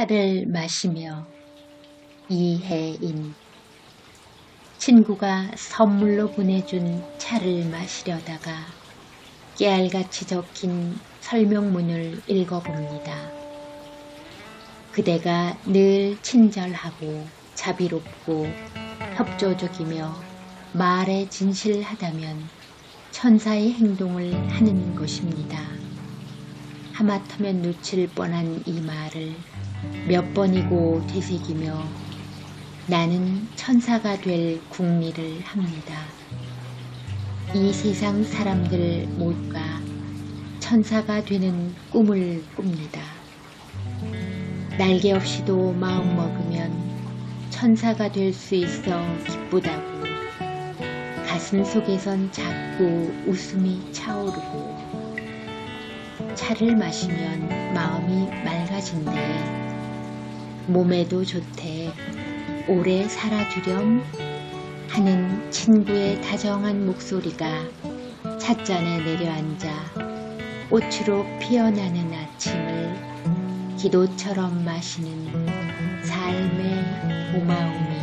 차를 마시며 이혜인 친구가 선물로 보내준 차를 마시려다가 깨알같이 적힌 설명문을 읽어봅니다. 그대가 늘 친절하고 자비롭고 협조적이며 말에 진실하다면 천사의 행동을 하는 것입니다. 하마터면 놓칠 뻔한 이 말을 몇 번이고 되새기며 나는 천사가 될 궁리를 합니다. 이 세상 사람들 모두가 천사가 되는 꿈을 꿉니다. 날개 없이도 마음 먹으면 천사가 될 수 있어 기쁘다고 가슴 속에선 자꾸 웃음이 차오르고 차를 마시면 마음이 맑아진대. 몸에도 좋대. 오래 살아주렴 하는 친구의 다정한 목소리가 찻잔에 내려앉아 꽃으로 피어나는 아침을 기도처럼 마시는 삶의 고마움이